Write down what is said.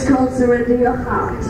It's called Surrender Your Heart.